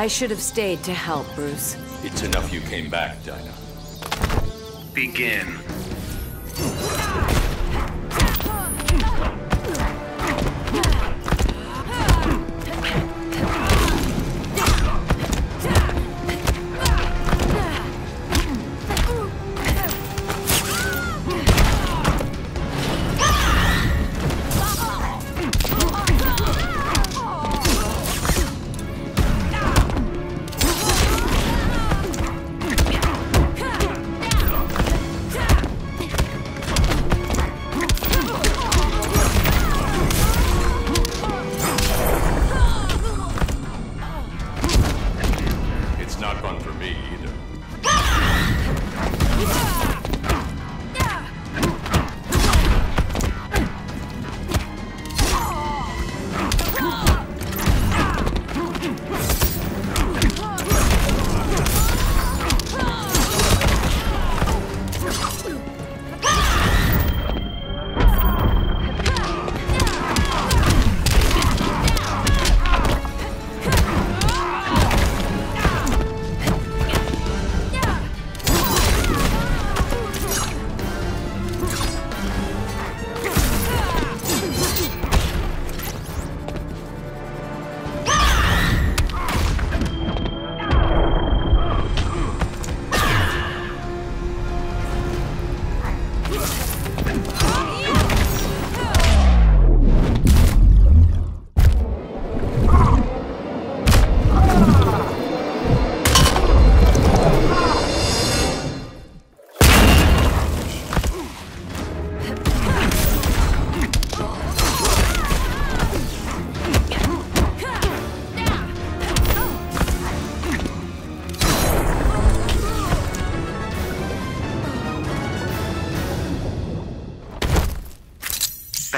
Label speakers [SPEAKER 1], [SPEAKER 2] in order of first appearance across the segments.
[SPEAKER 1] I should have stayed to help, Bruce.
[SPEAKER 2] It's enough you came back, Dinah.
[SPEAKER 3] Begin.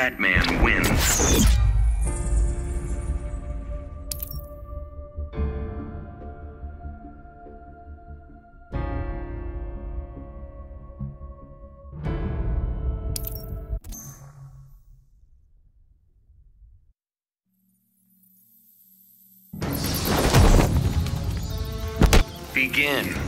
[SPEAKER 2] Batman wins. Begin.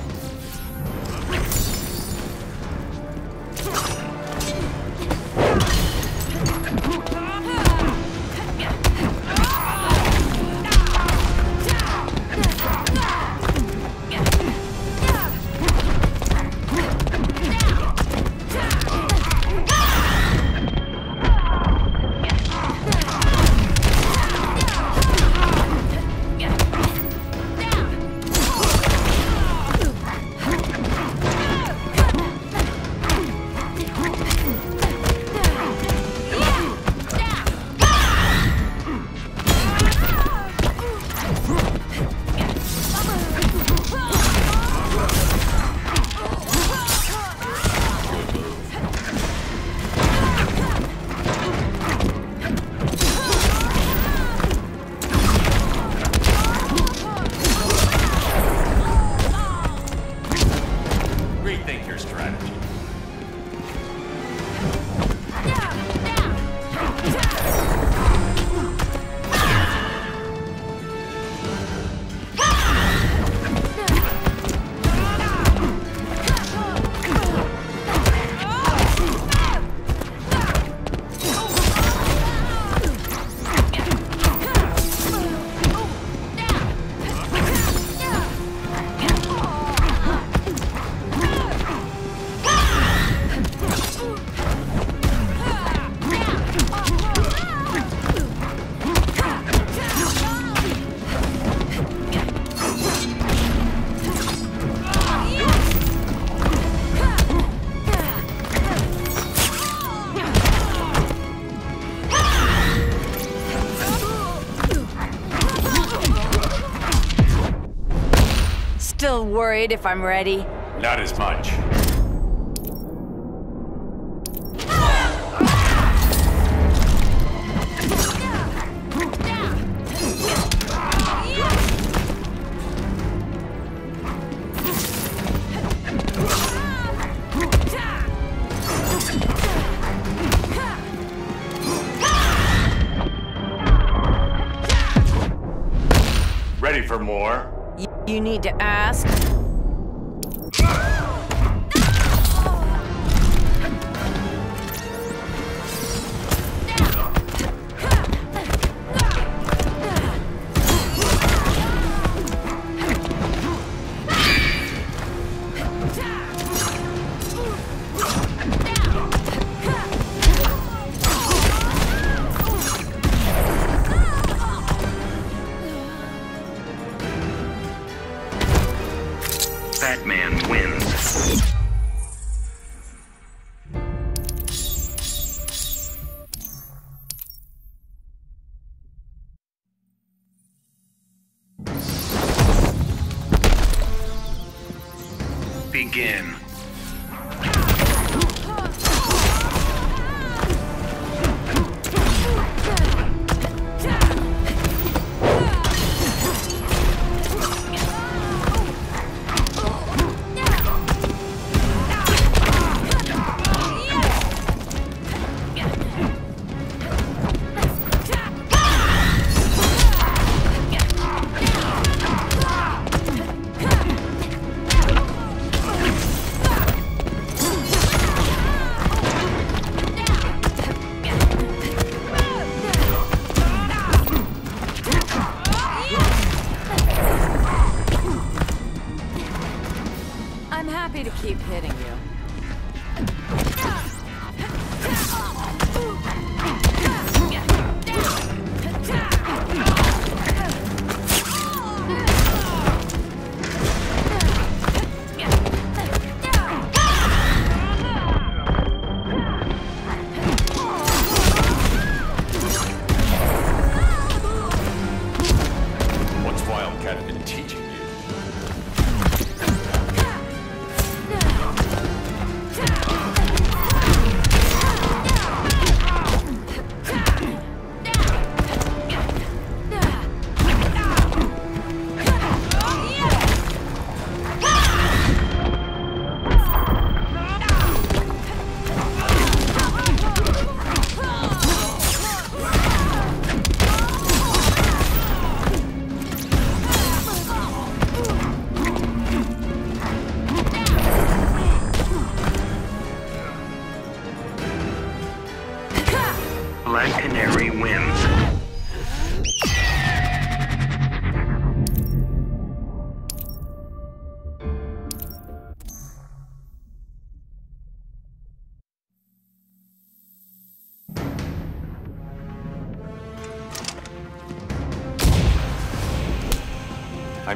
[SPEAKER 1] Worried if I'm ready?
[SPEAKER 2] Not as much. Ready for more?
[SPEAKER 1] You need to ask?
[SPEAKER 3] Batman
[SPEAKER 1] happy to keep hitting you.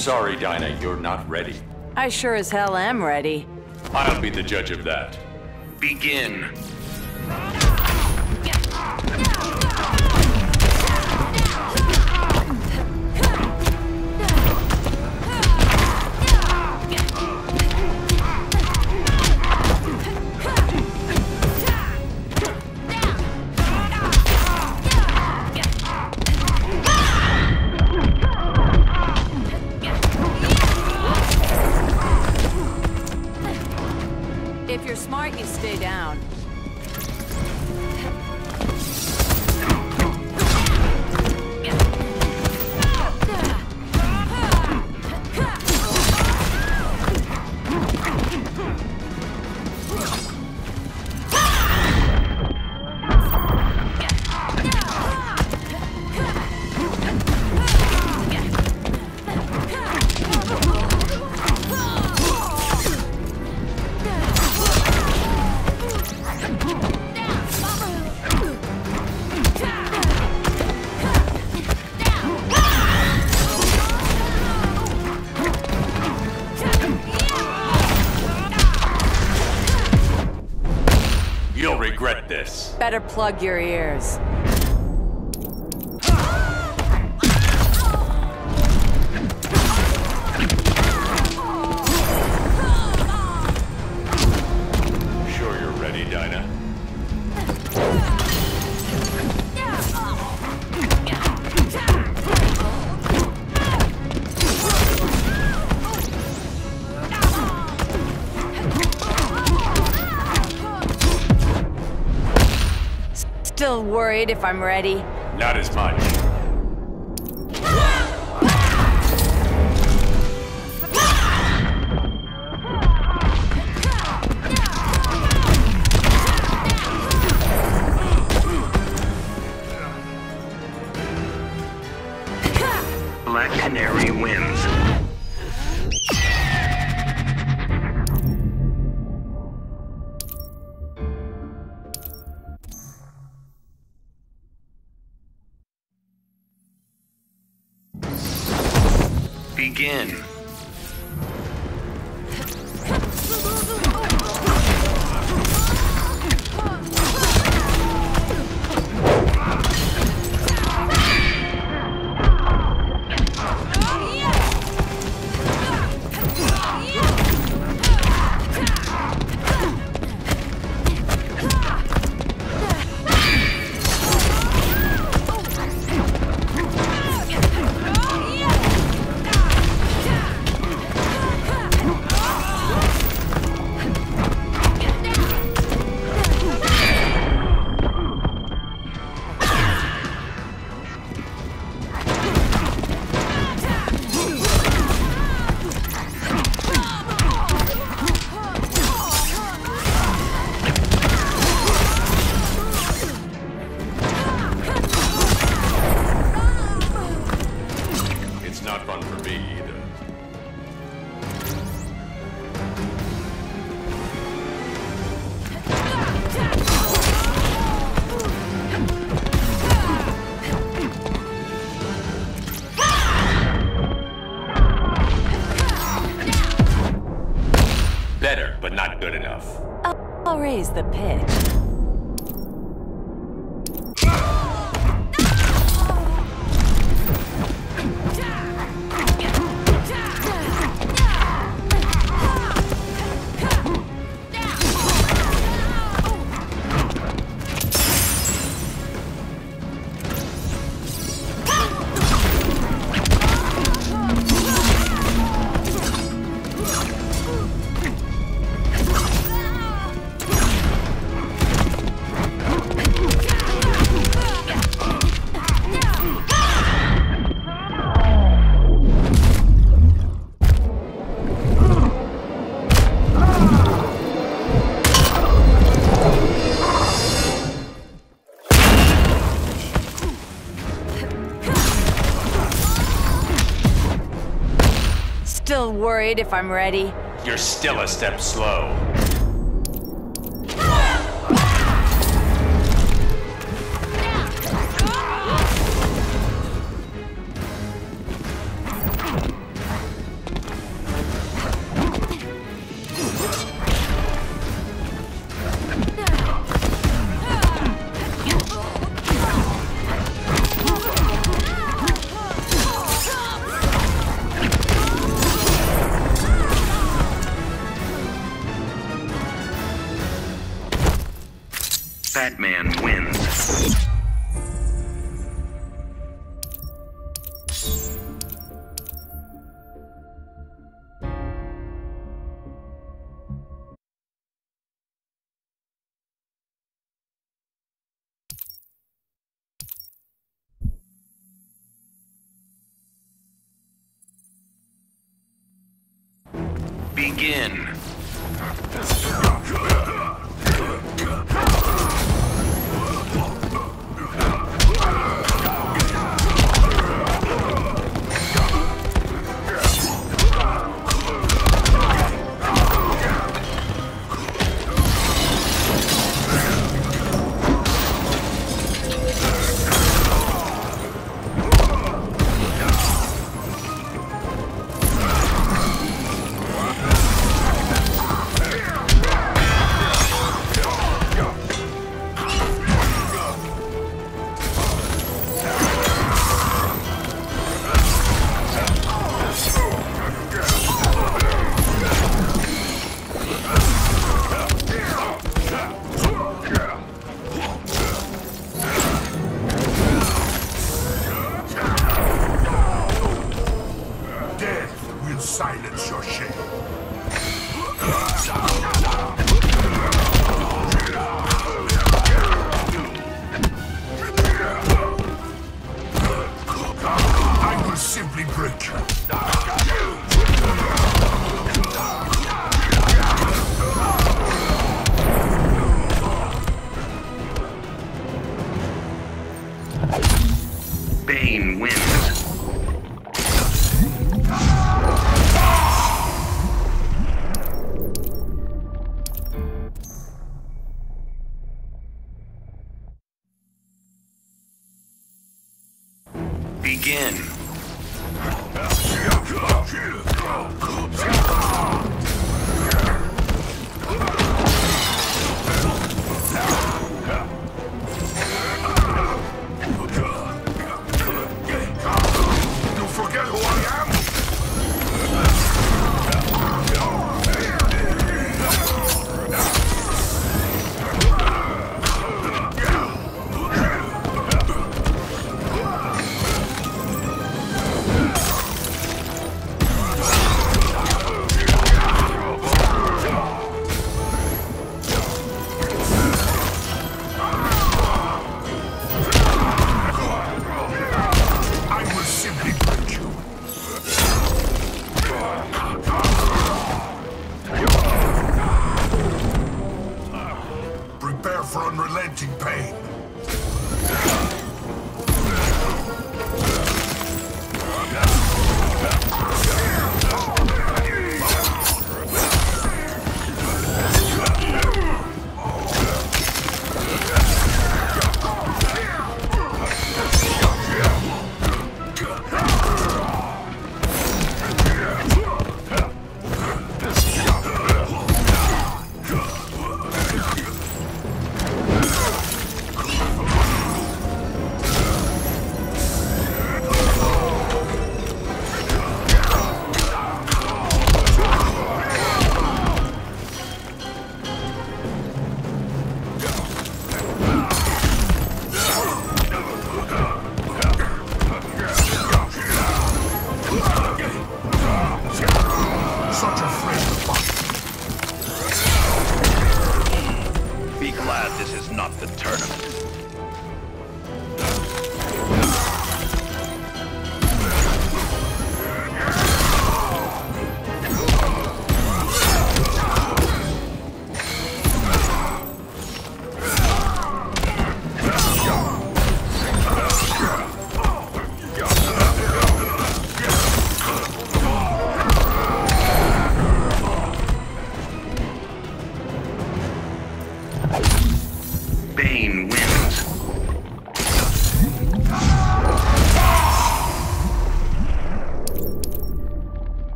[SPEAKER 2] Sorry, Dinah, you're not ready.
[SPEAKER 1] I sure as hell am ready.
[SPEAKER 2] I'll be the judge of that.
[SPEAKER 3] Begin.
[SPEAKER 1] Better plug your ears. Worried if I'm ready?
[SPEAKER 2] Not as much.
[SPEAKER 1] if I'm ready.
[SPEAKER 2] You're still a step slow.
[SPEAKER 3] Batman wins.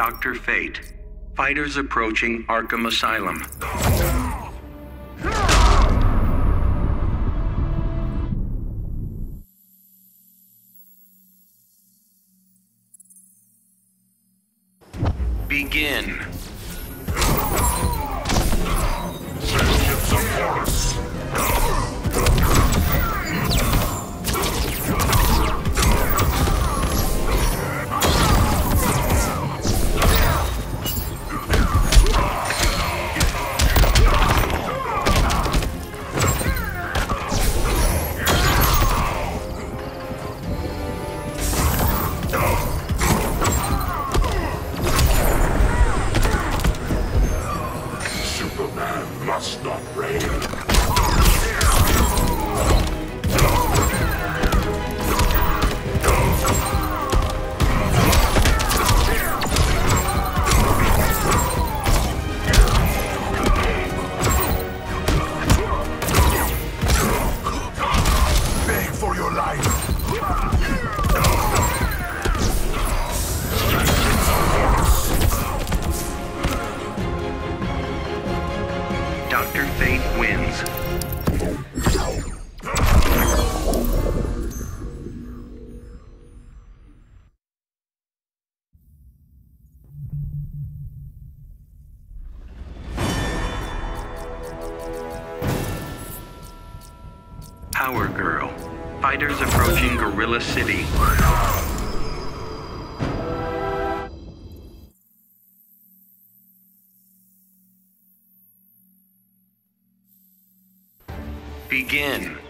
[SPEAKER 3] Dr. Fate. Fighters approaching Arkham Asylum. Gorilla City. Begin.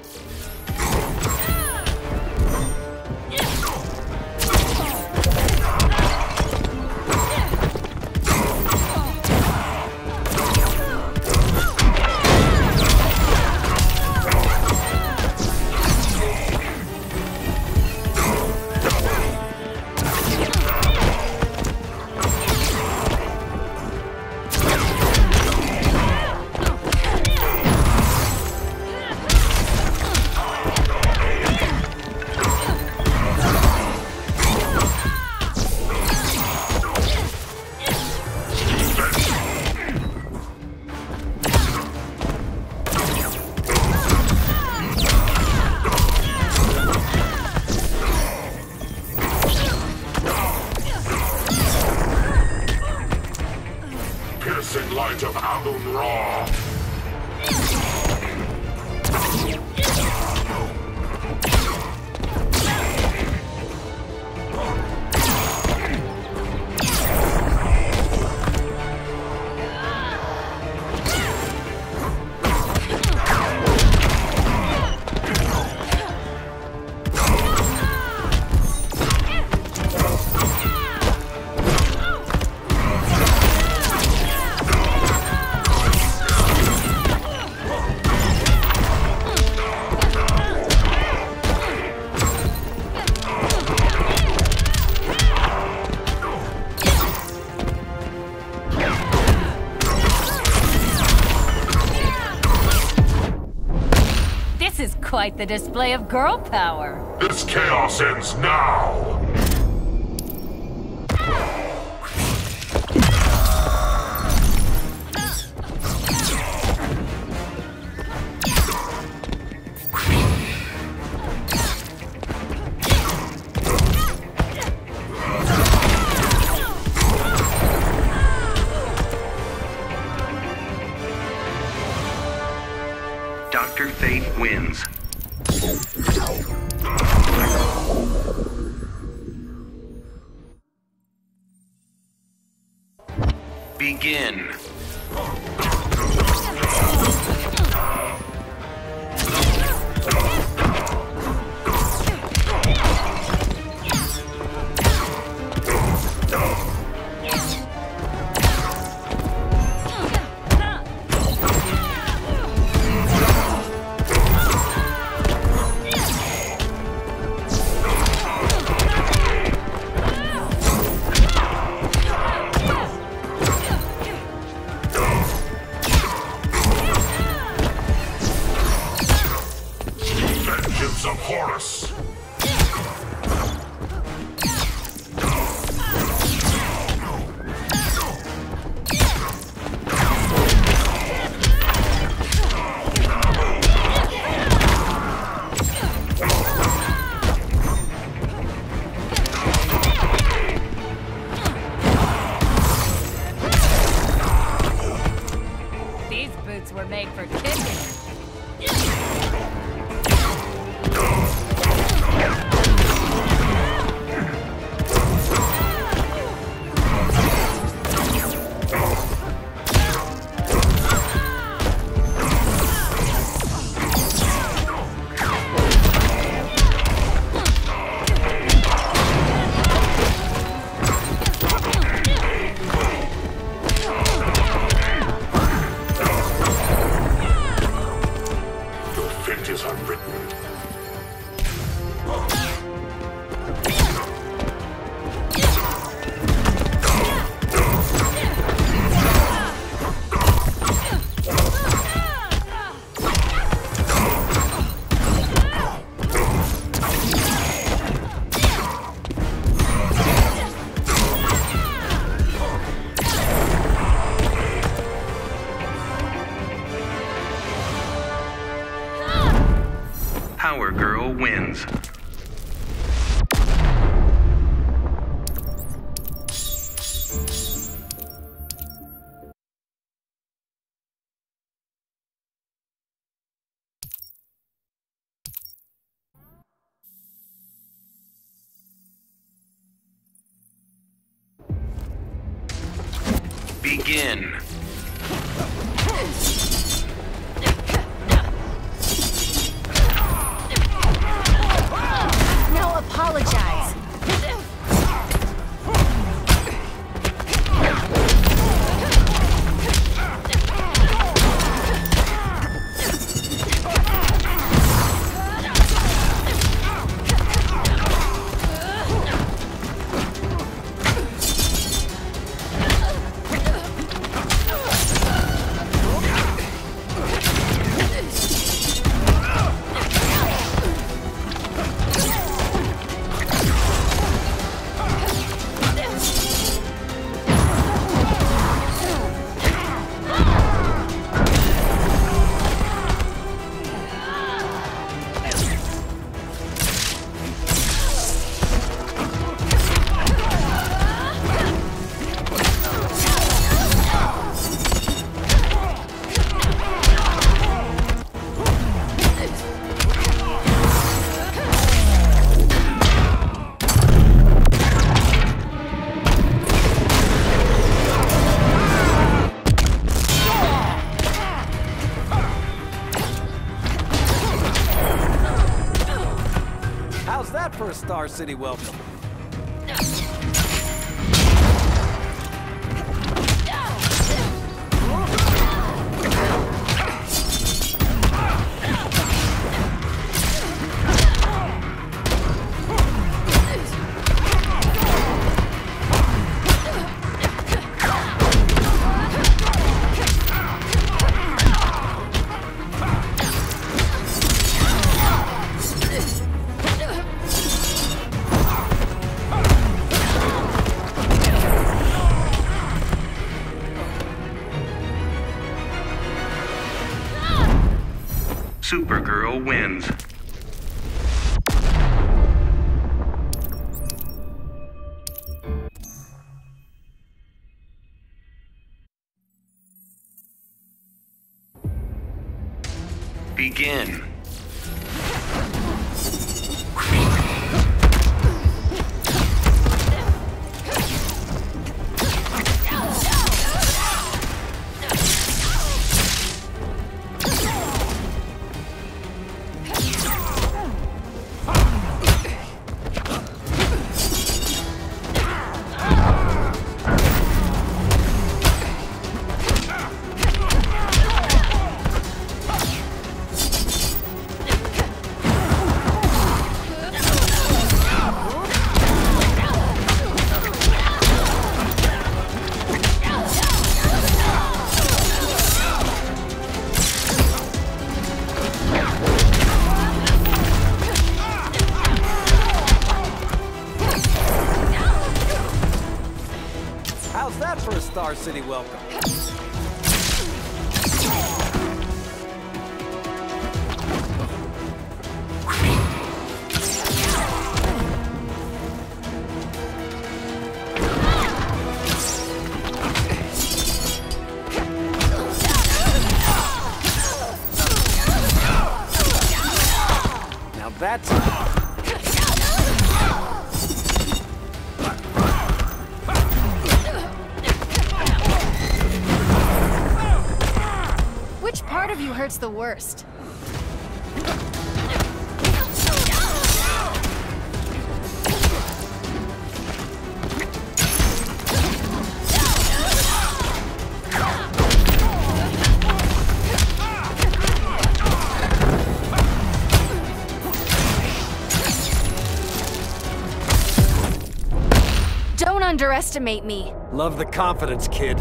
[SPEAKER 4] The display of girl power.
[SPEAKER 5] This chaos ends now!
[SPEAKER 3] Dr. Fate wins. Begin.
[SPEAKER 4] For
[SPEAKER 3] Power Girl wins.
[SPEAKER 6] Star City welcome? wins. Begin.
[SPEAKER 7] the worst. Don't underestimate me.
[SPEAKER 3] Love the confidence, kid.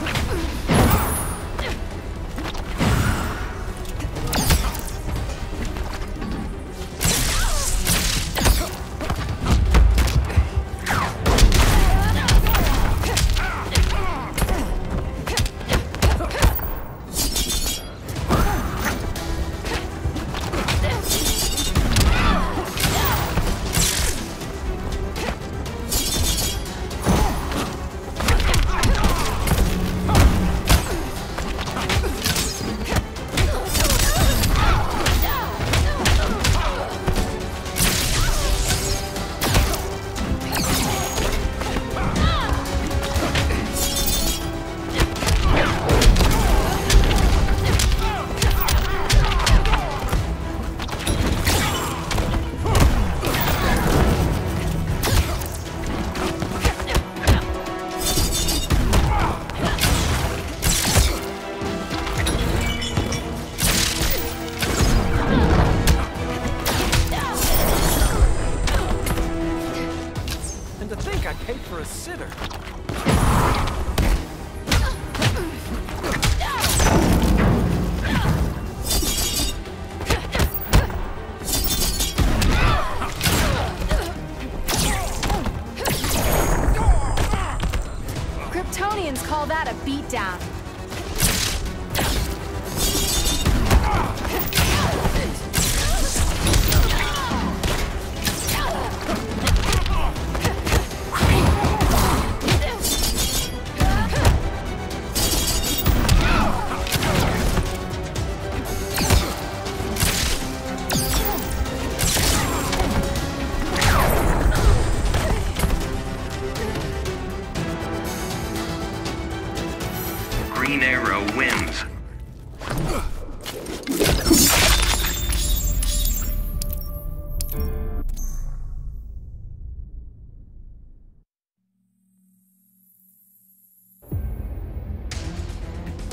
[SPEAKER 6] Ugh!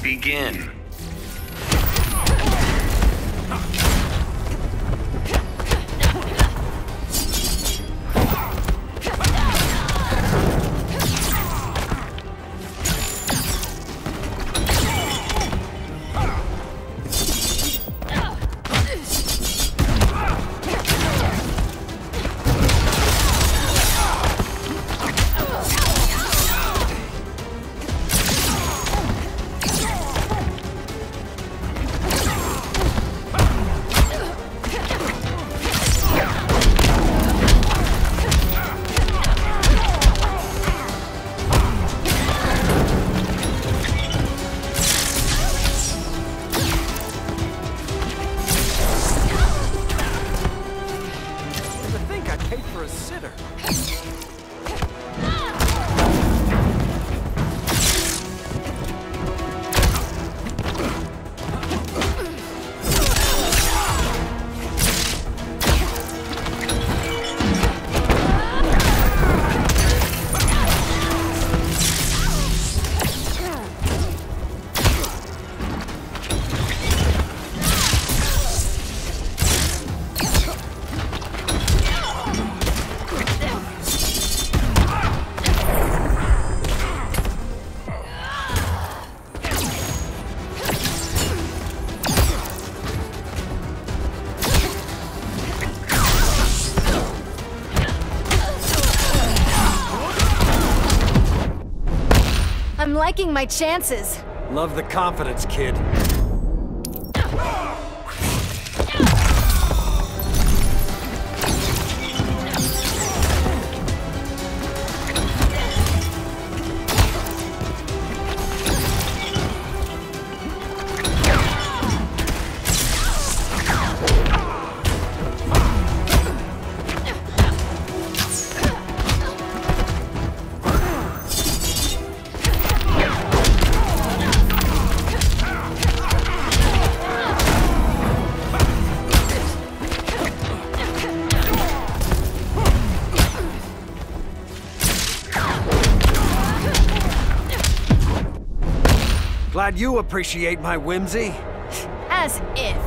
[SPEAKER 6] Begin.
[SPEAKER 7] My chances.
[SPEAKER 6] Love the confidence, kid. You appreciate my whimsy.
[SPEAKER 7] As if.